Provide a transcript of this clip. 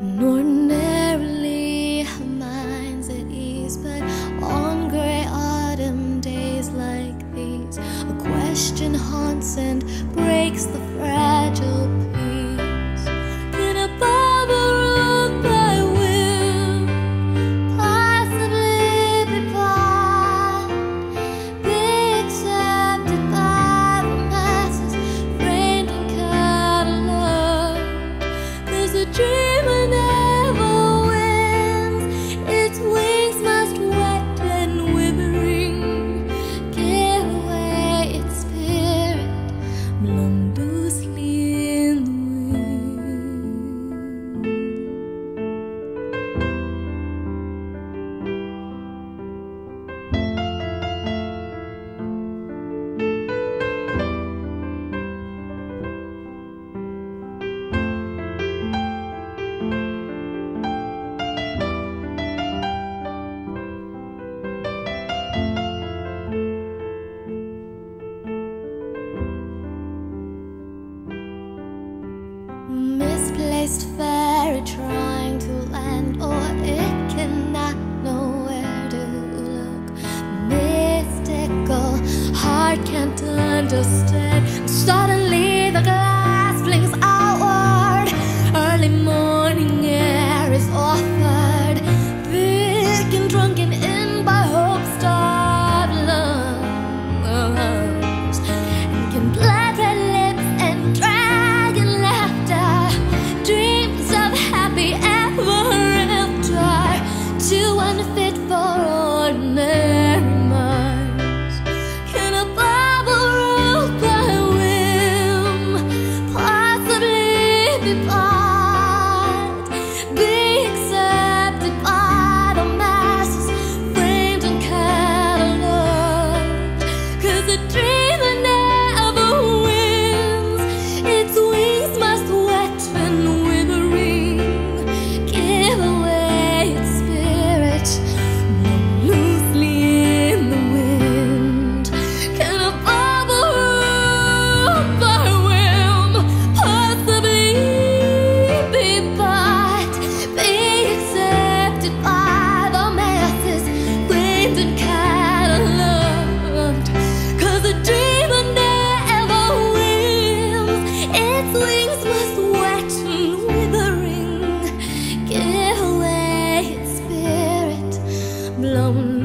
And ordinarily her mind's at ease, but on grey autumn days like these, a question haunts and breaks the frown. understand. And suddenly. alone